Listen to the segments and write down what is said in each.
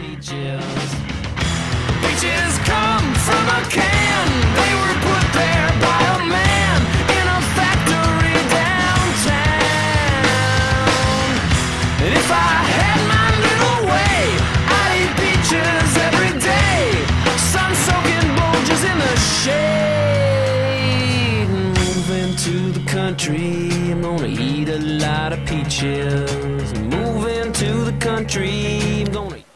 peaches. Peaches come from a can. They were put there by a man in a factory downtown. And if I had my little way, I'd eat peaches every day. Sun soaking bulges in the shade. Moving to the country, I'm gonna eat a lot of peaches. Moving to the country, I'm gonna.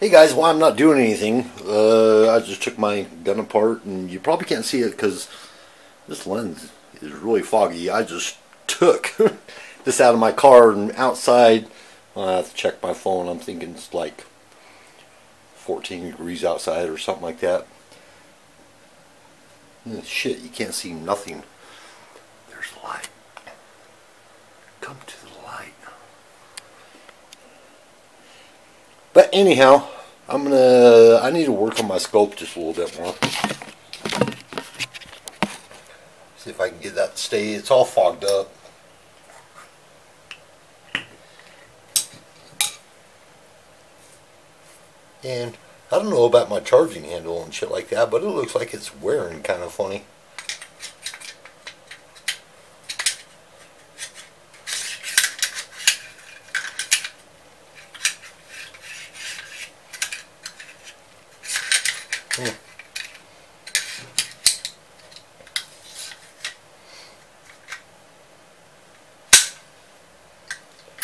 Hey guys, while I'm not doing anything, uh, I just took my gun apart, and you probably can't see it because this lens is really foggy. I just took this out of my car and outside. Well, I have to check my phone. I'm thinking it's like 14 degrees outside or something like that. Shit, you can't see nothing. There's light. Come to the light. But anyhow, I'm gonna. I need to work on my scope just a little bit more. See if I can get that to stay. It's all fogged up. And I don't know about my charging handle and shit like that, but it looks like it's wearing kind of funny. I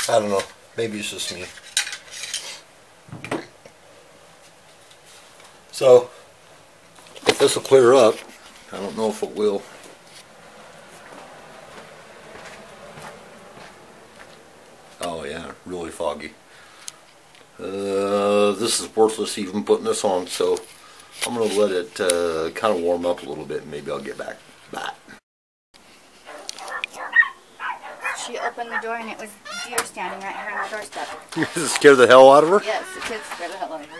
don't know. Maybe it's just me. So, if this will clear up, I don't know if it will. Oh yeah, really foggy. Uh, this is worthless even putting this on, so I'm gonna let it uh, kind of warm up a little bit and maybe I'll get back. Bye. She opened the door and it was deer standing right here on the doorstep. Scare the hell out of her? Yes, it kids scared the hell out of her.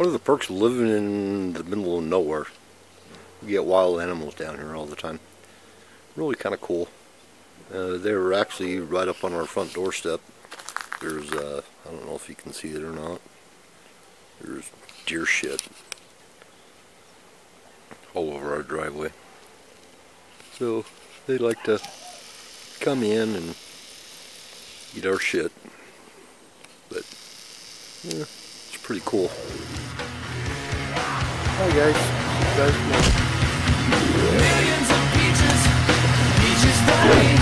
What are the perks of living in the middle of nowhere? We get wild animals down here all the time. Really kind of cool. Uh, they're actually right up on our front doorstep. There's, uh, I don't know if you can see it or not. There's deer shit all over our driveway. So they like to come in and eat our shit. But yeah, it's pretty cool. Hi guys. Millions of peaches, peaches